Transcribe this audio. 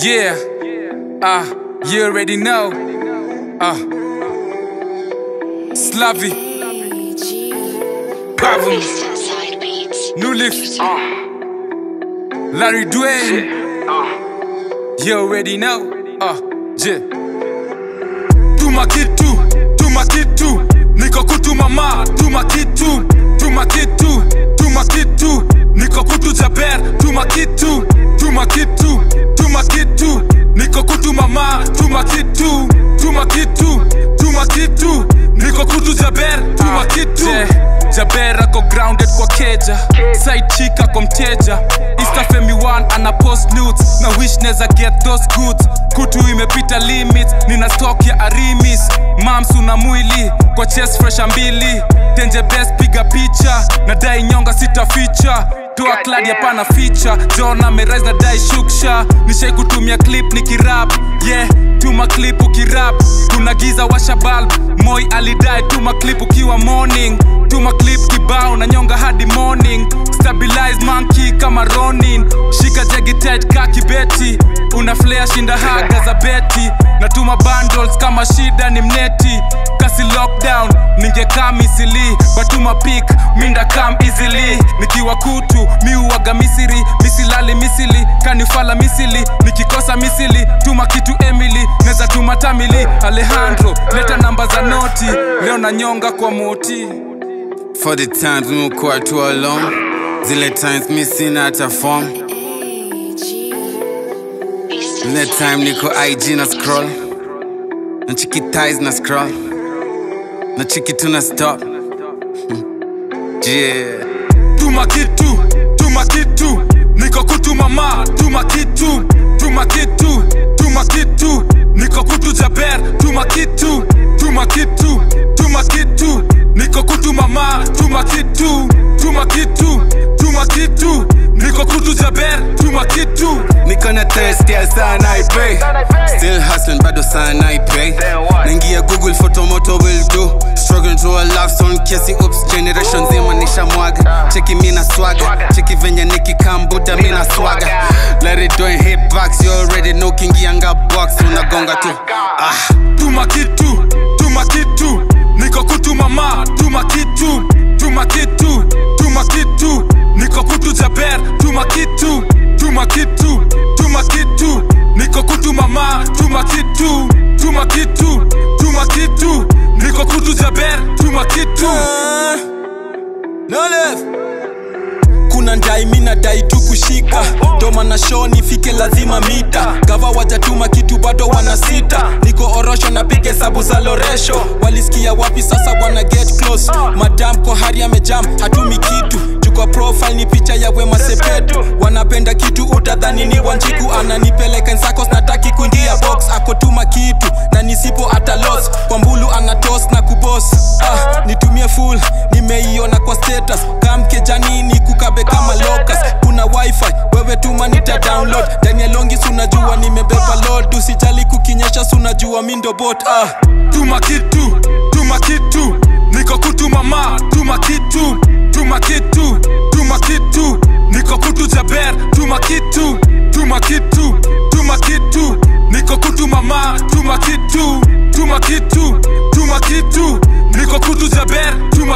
Yeah, ah, you already know. Ah, Slavi, Pavam, New Leaf, Larry Dwayne. You already know. Ah, yeah. Tuma kitu, tuma kitu, niko kutu mama, tuma kitu, tuma kitu, tuma kitu, niko kutu Jaber, tuma kitu, tuma kitu, tuma kitu, niko kutu Jaber, tuma kitu. Jaber ako grounded kwa keja, side chick ako mteja, Easter Femi one ana post nudes, na wish neza get those goods, kutu imepita limit nina stock ya Arimis, mams mwili kwa chest fresha mbili, tenje best piga picha, na nadai nyonga sitaficha toa klad hapana ficha jona merais na dai shuksha nishai kutumia clip nikirap. Yeah tuma clip ukirap. Kuna giza washa bulb moi alidai tuma clip ukiwa morning. Tuma clip kibao na nyonga hadi morning stabilize monkey kama ronin. Shika jagitet tight ka kibeti. Una flare shinda haga za beti. Natuma bundles kama shida ni mneti. Kasi lockdown ningekaa misili batuma pik minda kam easily. Nikiwa kutu miuwaga misiri misilali misili kanifala misili. Nikikosa misili tuma kitu emily. Neza tuma tamili. Alejandro leta namba za noti. Leo nyonga kwa moti For the times we'll quite too alone zile times mi sina hata form. Ile time niko ig na scroll. Na chiki ties na scroll. Na chiki tuna stop. Yeah. Tuma kitu tuma kitu. Niko kutu mama tuma kitu tuma kitu kitu niko kutu jaber tuma kitu. Niko na sana still hustling bado sana naingia google photomoto will do. Struggle to a love kiasi generation zima nisha mwaga cheki mina swaga cheki mina swaga let it hip box you already know box tu. Ah. Tuma kitu tuma kitu. Niko kutu mama tuma tuma left. Kuna ndai mi nadai tu kushika. Doma na show nifike lazima mita. Gava wajatuma kitu bado wana sita. Niko orosho napiga sabu za loresho. Walisikia wapi sasa wana get close. Madam kwa hari amejam hatumi kitu. Jukwa profile ni picha ya wema sepetu. Wanapenda kitu utadhani ni wanjiku. Ananipeleka nsakos nataki kuingia box. Akotuma kitu na nisipo ata loss, kwa mbulu ana toss na kubos ah, full nimeiona kwa status. Kamke janini kukabe kama locus kuna wifi wewe tuma nita download. daniel longi longis unajua nimebeba load. Usijali kukinyesha sunajua mindo bot ah. tuma kitu tuma kitu. Niko kutu mama tuma kitu tuma kitu tuma kitu. Niko kutu jaber tuma kitu tuma kitu tuma kitu. Niko kutu mama tuma kitu tuma kitu tuma kitu niko kutu jaber. Kitu